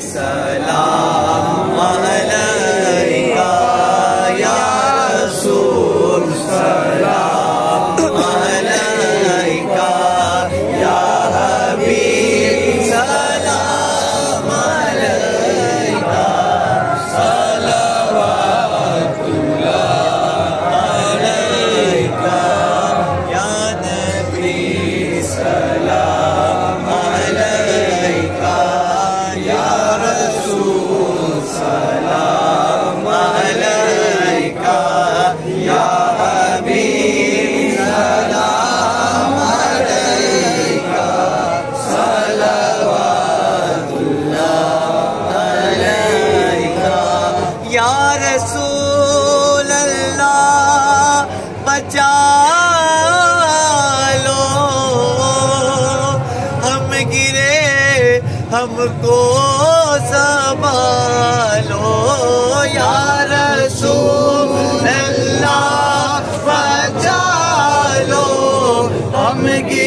سلام ہم کو سنبھالو یا رسول اللہ بچا لو۔ ہم گرے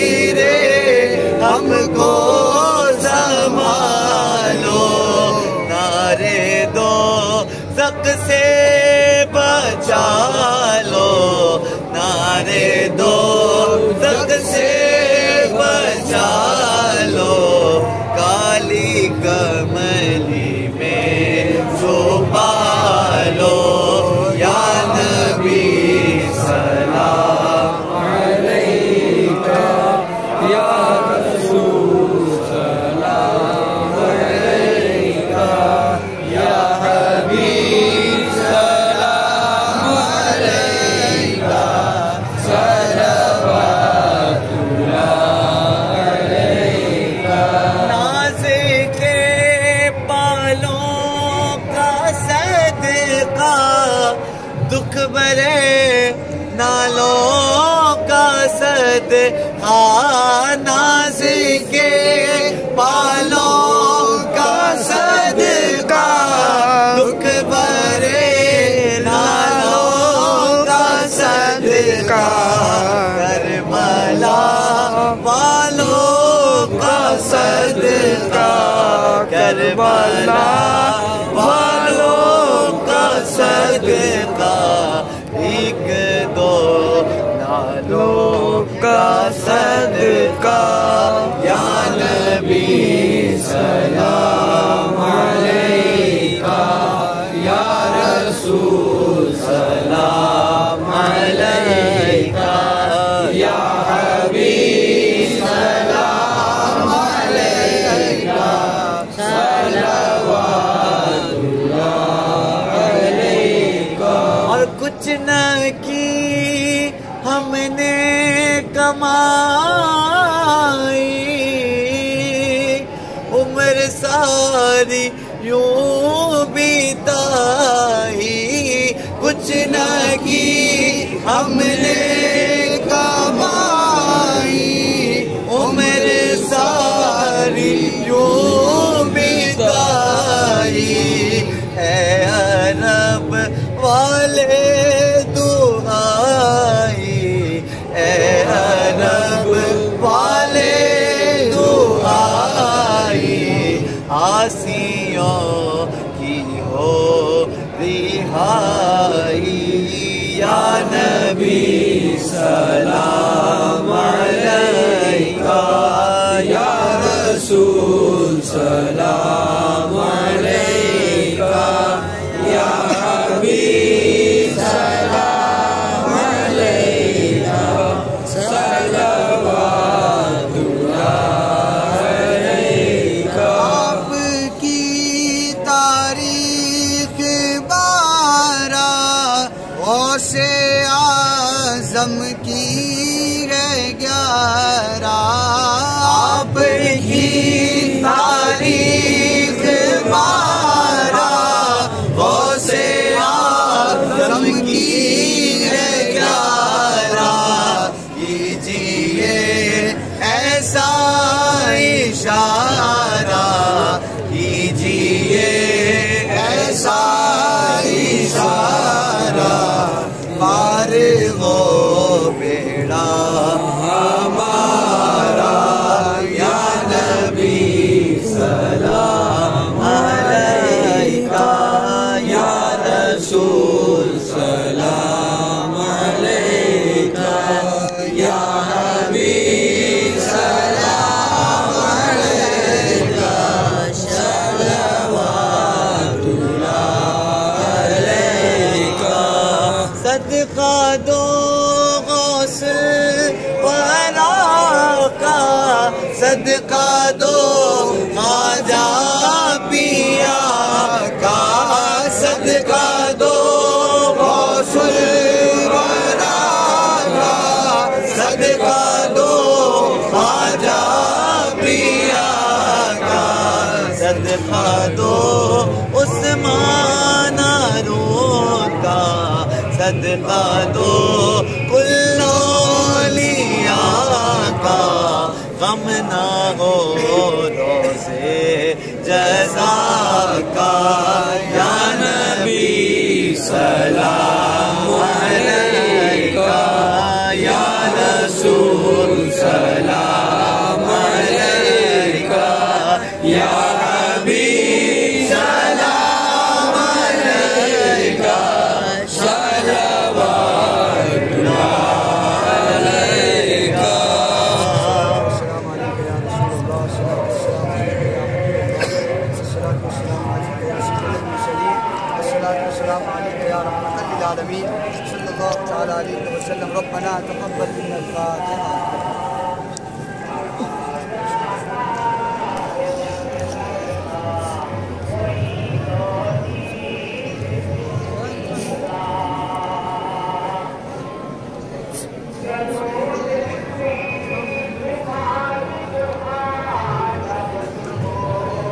نالوں کا صدقہ ناز کے بالوں کا صدقہ دکھ برے نالوں کا صدقہ کربلا والوں کا صدقہ کربلا والوں کا صدقہ ایک دو نالوں کا صدقہ یا نبی سلام علیکہ یا رسول کچھ نہ کی ہم نے کمائی۔ عمر ساری یوں بیتائی۔ کچھ نہ کی ہم نے آسیوں کی ہو رہائی یا نبی سلام علیکہ یا رسول صدقہ دو کلو لیا کا غم نہ ہو روزے جزا کا یا نبی سلام والسلام عليك يا رحمة للعالمين صلى الله تعالى عليه وسلم. ربنا تقبل منا الفاتحة.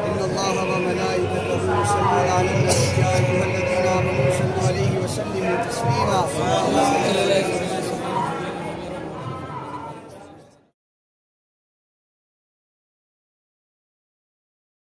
إن الله وملائكته Sallallahu